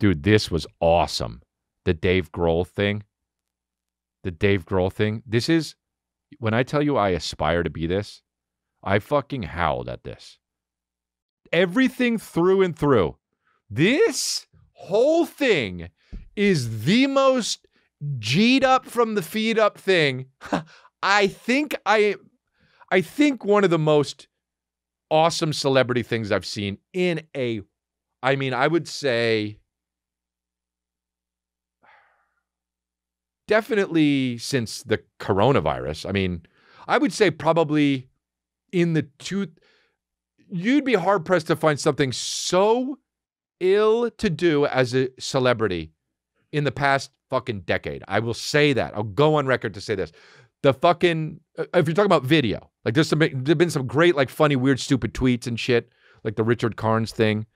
Dude, this was awesome. The Dave Grohl thing. The Dave Grohl thing. This is when I tell you I aspire to be this, I fucking howled at this. Everything through and through. This whole thing is the most G'd up from the feed up thing. I think I I think one of the most awesome celebrity things I've seen in a I mean, I would say definitely since the coronavirus. I mean, I would say probably in the two you'd be hard pressed to find something so ill to do as a celebrity in the past fucking decade. I will say that. I'll go on record to say this. The fucking uh, if you're talking about video, like there's some there've been some great like funny weird stupid tweets and shit, like the Richard Carnes thing,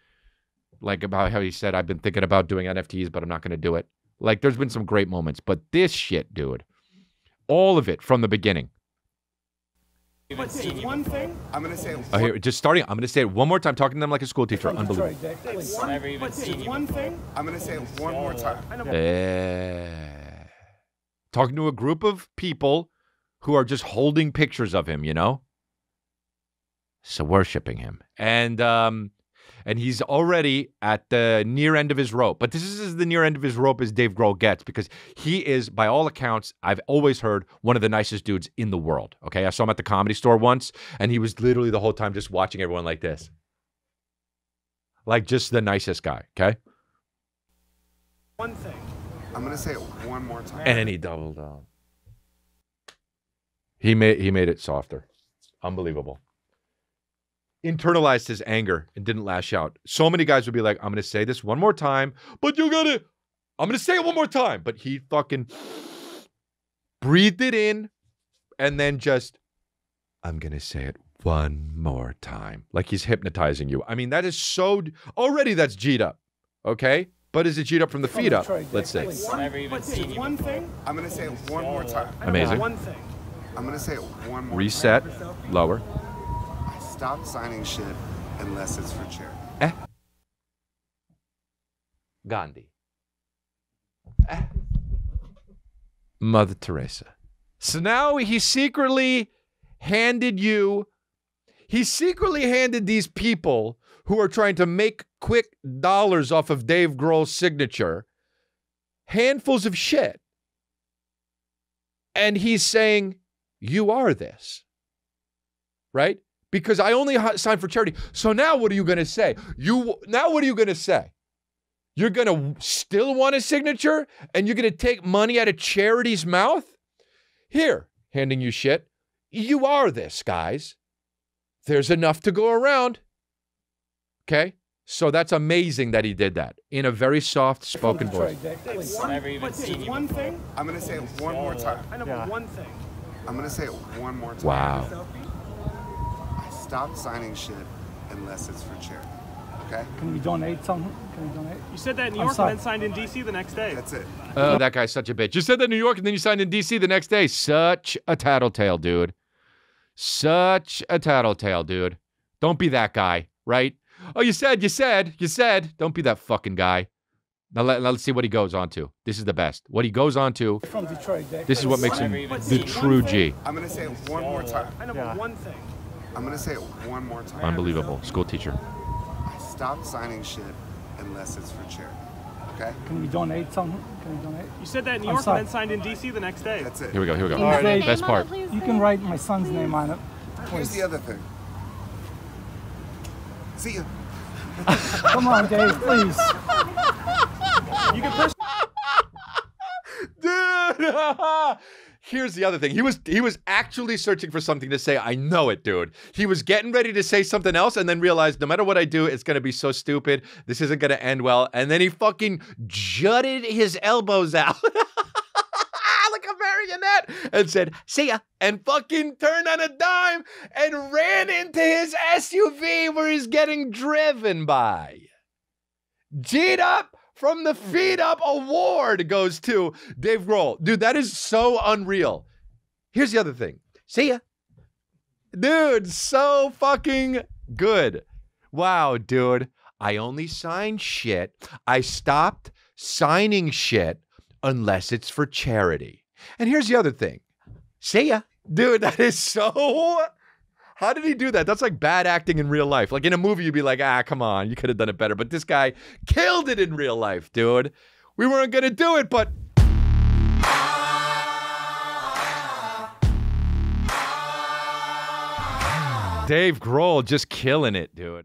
like about how he said I've been thinking about doing NFTs but I'm not going to do it. Like there's been some great moments, but this shit, dude, all of it from the beginning. But one thing. I'm gonna say. Oh, here, just starting. I'm going to say it one more time, talking to them like a school teacher. From Unbelievable. Detroit, Dave. It's one, but it's one thing. I'm gonna say it one more time. I know. Eh. talking to a group of people who are just holding pictures of him, you know? So worshiping him. And um and he's already at the near end of his rope. But this is the near end of his rope as Dave Grohl gets because he is, by all accounts, I've always heard one of the nicest dudes in the world. Okay. I saw him at the comedy store once, and he was literally the whole time just watching everyone like this. Like just the nicest guy. Okay. One thing. I'm gonna say it one more time. And he doubled down. He made he made it softer. Unbelievable. Internalized his anger and didn't lash out. So many guys would be like, I'm gonna say this one more time, but you gotta, I'm gonna say it one more time. But he fucking breathed it in and then just, I'm gonna say it one more time. Like he's hypnotizing you. I mean, that is so already that's G'd up. Okay? But is it G'd up from the From feet up? Detroit, Let's see. It's one, one thing. I'm gonna say it one more time. Amazing. One thing. I'm gonna say it one more Reset. Lower. Stop signing shit unless it's for charity. Eh? Gandhi. Eh? Mother Teresa. So now he secretly handed you, he secretly handed these people who are trying to make quick dollars off of Dave Grohl's signature handfuls of shit. And he's saying, You are this. Right? Because I only signed for charity. So now what are you going to say? You now what are you going to say? You're going to still want a signature and you're going to take money out of charity's mouth? Here, handing you shit. You are this, guys. There's enough to go around. Okay? So that's amazing that he did that in a very soft spoken From voice. Detroit, Dave. It's one, but one thing. I'm gonna say it one more time. I know. but One thing. I'm gonna say it one more time. Wow. I stop signing shit unless it's for charity. Okay? Can we donate something? Can we donate? You said that in New I'm York and then signed in DC the next day. That's it. Oh, that guy's such a bitch. You said that in New York and then you signed in DC the next day. Such a tattletale, dude. Such a tattletale, dude. Don't be that guy, right? Oh, you said, you said, you said. Don't be that fucking guy. Now, let, let's see what he goes on to. This is the best. What he goes on to, From Detroit, Dave. this is what makes him the true G. I'm gonna say it one more time. I know. but One thing. I'm gonna say it one more time. Unbelievable. School teacher. I stop signing shit unless it's for charity. Okay? Can we donate something? Can we donate? You said that in New York sorry. and then signed in DC the next day. That's it. Here we go, here we go. Please, Dave. Best part. You can write my son's name on it. Here's the other thing. See ya. Come on, Dave, please. You can push dude. Here's the other thing. He was he was actually searching for something to say. I know it, dude. He was getting ready to say something else and then realized no matter what I do, it's gonna be so stupid. This isn't gonna end well. And then he fucking jutted his elbows out. like a marionette and said, see ya, and fucking turned on a dime and ran into his SUV where he's getting driven by. G'd up from the Feed Up Award goes to Dave Grohl. Dude, that is so unreal. Here's the other thing. See ya. Dude, so fucking good. Wow, dude. I only sign shit. I stopped signing shit unless it's for charity. And here's the other thing. See ya. Dude, that is so. How did he do that? That's like bad acting in real life. Like in a movie, you'd be like, ah, come on, you could have done it better. But this guy killed it in real life, dude. We weren't to do it, but. Dave Grohl just killing it, dude.